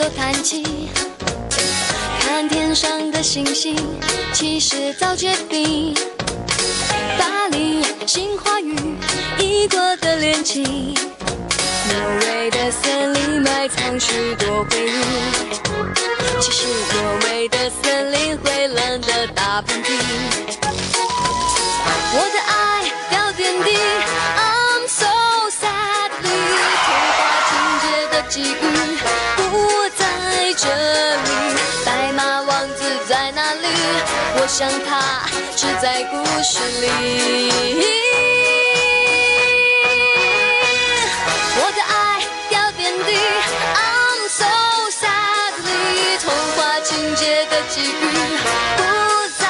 都叹气，看天上的星星，其实早决定。巴黎杏花雨，已过的恋情，挪威的森林埋藏许多回忆。其实挪威的森林会冷的打喷嚏。在哪里？我想他只在故事里。我的爱掉点滴，I'm so sadly，童话情节的际遇不在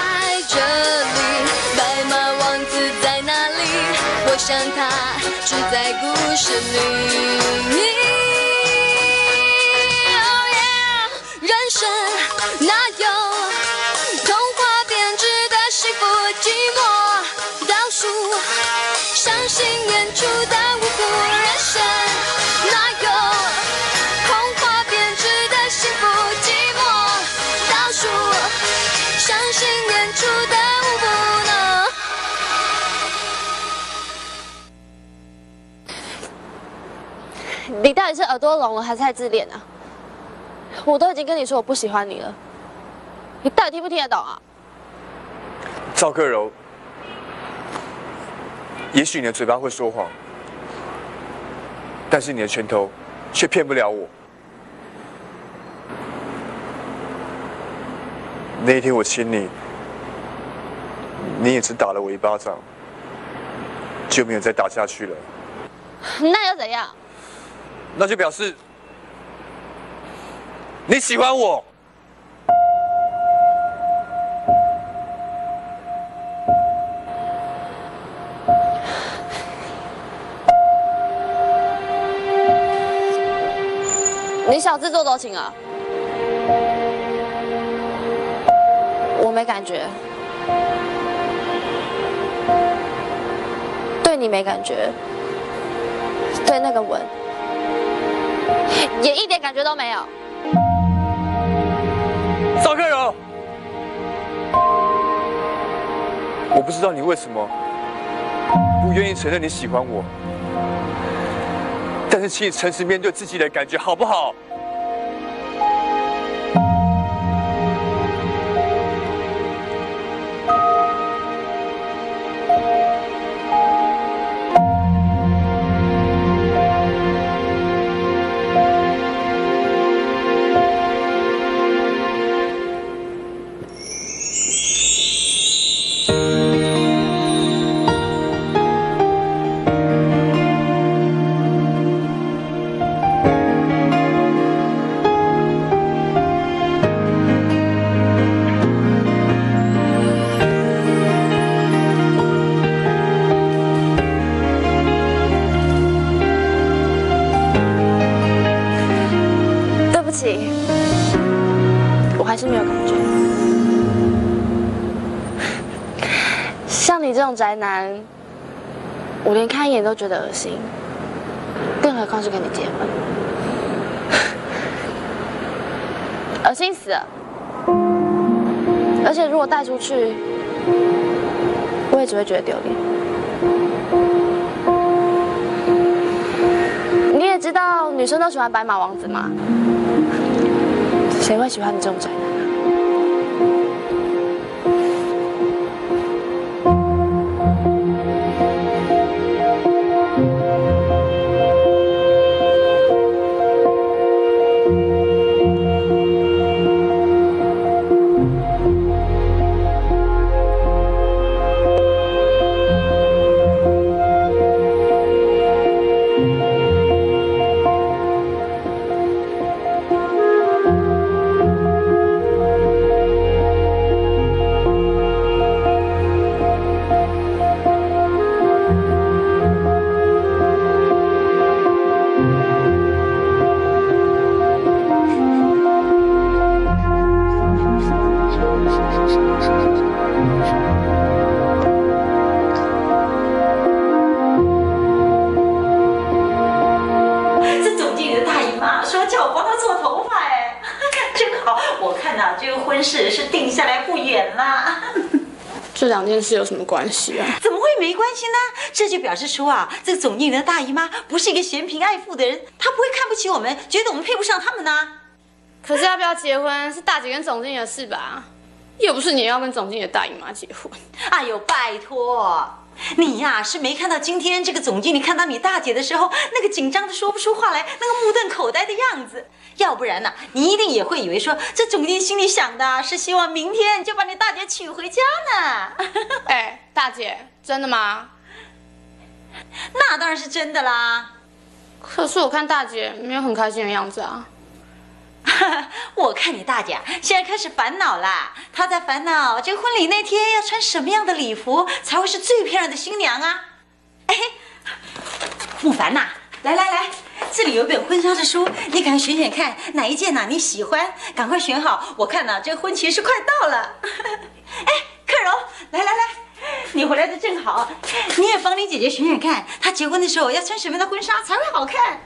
这里，白马王子在哪里？我想他只在故事里。Oh yeah，人生哪有底是耳朵聋了还是太自恋啊？我都已经跟你说我不喜欢你了，你到底听不听得懂啊？赵克柔，也许你的嘴巴会说谎，但是你的拳头却骗不了我。那一天我亲你，你也只打了我一巴掌，就没有再打下去了。那又怎样？那就表示你喜欢我。你小自作多情啊？我没感觉，对你没感觉，对那个吻也一点感觉都没有。赵克柔，我不知道你为什么不愿意承认你喜欢我，但是请你诚实面对自己的感觉，好不好？宅男，我连看一眼都觉得恶心，更何况是跟你结婚，恶心死了。而且如果带出去，我也只会觉得丢脸。你也知道，女生都喜欢白马王子嘛。谁会喜欢你这种宅定下来不远啦。这两件事有什么关系啊？怎么会没关系呢？这就表示出啊，这个总经理的大姨妈不是一个嫌贫爱富的人，她不会看不起我们，觉得我们配不上他们呢。可是要不要结婚是大姐跟总经理的事吧？又不是你要跟总经理的大姨妈结婚。哎呦，拜托，你呀是没看到今天这个总经理看到你大姐的时候，那个紧张的说不出话来，那个目瞪口呆的样子。要不然呢，你一定也会以为说这总经理心里想的是希望明天就把你大姐娶回家呢。哎，大姐，真的吗？那当然是真的啦。可是我看大姐没有很开心的样子啊。我看你大姐现在开始烦恼啦，她在烦恼这婚礼那天要穿什么样的礼服才会是最漂亮的新娘啊！哎，慕凡呐，来来来，这里有本婚纱的书，你赶快选选看哪一件呐你喜欢，赶快选好。我看呐，这婚期是快到了。哎，克柔，来来来，你回来的正好，你也帮你姐姐选选看，她结婚的时候要穿什么样的婚纱才会好看。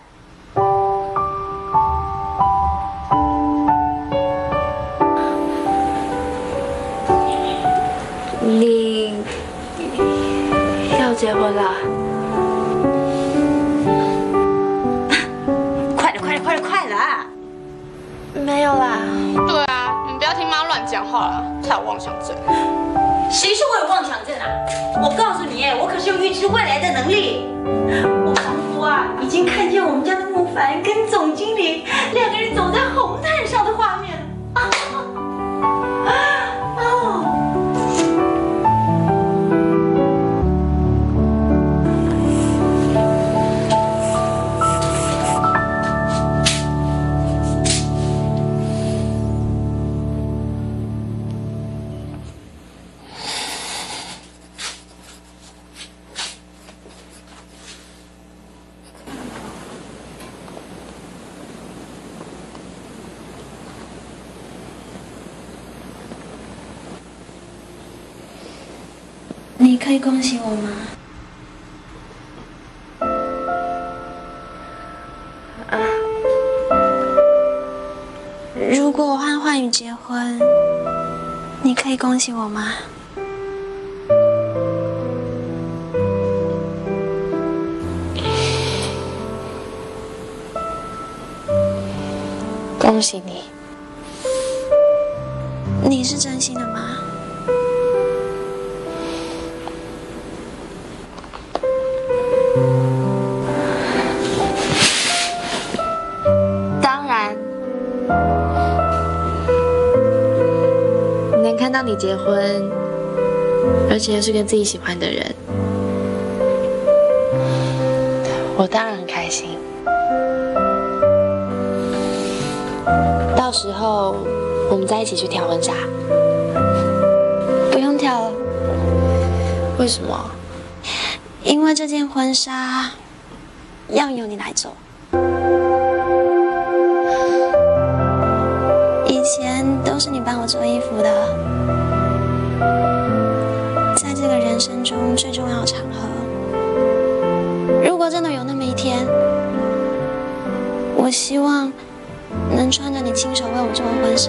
啦。对啊，你们不要听妈乱讲话了，才有妄想症。谁说我有妄想症啊？我告诉你，我可是有预知未来的能力。我仿佛啊，已经看见我们家的慕凡跟总经理两个人走在红毯上的画面。你可以恭喜我吗？如果我和焕宇结婚，你可以恭喜我吗？恭喜你。你是真心的吗？当然，能看到你结婚，而且是跟自己喜欢的人，我当然很开心。到时候我们再一起去挑婚纱。不用挑了，为什么？因为这件婚纱要由你来做。以前都是你帮我做衣服的，在这个人生中最重要的场合，如果真的有那么一天，我希望能穿着你亲手为我做的婚纱